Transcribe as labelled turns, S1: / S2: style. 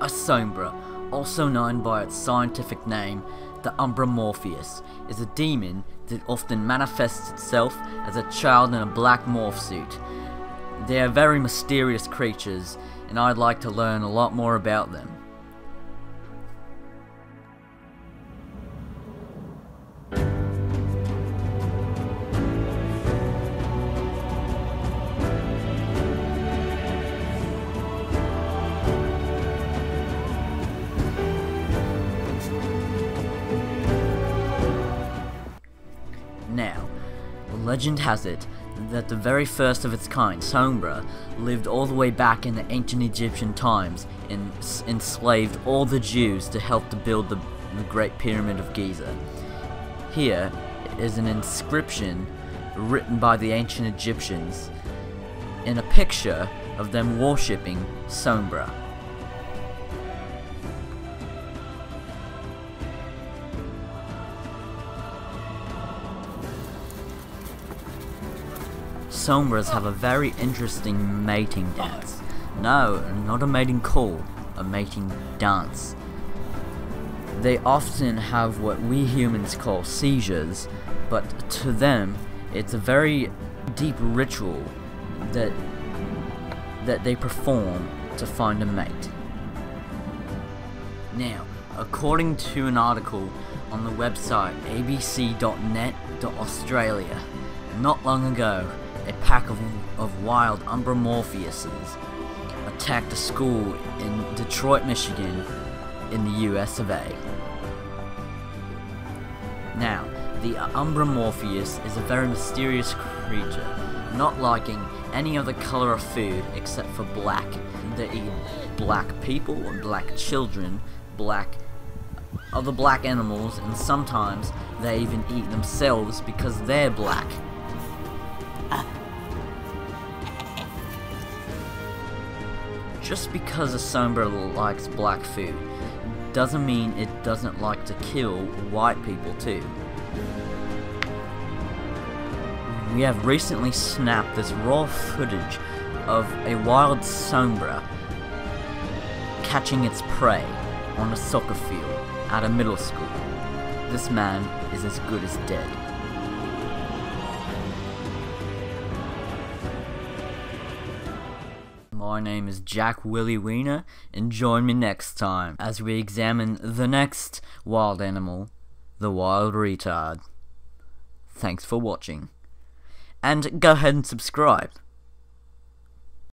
S1: A Sombra, also known by its scientific name, the Umbra Morpheus, is a demon that often manifests itself as a child in a black morph suit. They are very mysterious creatures, and I'd like to learn a lot more about them. Legend has it that the very first of its kind, Sombra, lived all the way back in the ancient Egyptian times and enslaved all the Jews to help to build the, the Great Pyramid of Giza. Here is an inscription written by the ancient Egyptians in a picture of them worshipping Sombra. Sombras have a very interesting mating dance. No, not a mating call, a mating dance. They often have what we humans call seizures, but to them, it's a very deep ritual that that they perform to find a mate. Now, according to an article on the website abc.net.australia, not long ago, a pack of, of wild Umbra Morpheuses attacked a school in Detroit, Michigan, in the US of A. Now, the Umbra Morpheus is a very mysterious creature, not liking any other color of food except for black. They eat black people, black children, black other black animals, and sometimes they even eat themselves because they're black. Just because a Sombra likes black food doesn't mean it doesn't like to kill white people too. We have recently snapped this raw footage of a wild Sombra catching its prey on a soccer field at a middle school. This man is as good as dead. My name is Jack Willie Wiener, and join me next time as we examine the next wild animal, the wild retard. Thanks for watching. And go ahead and subscribe.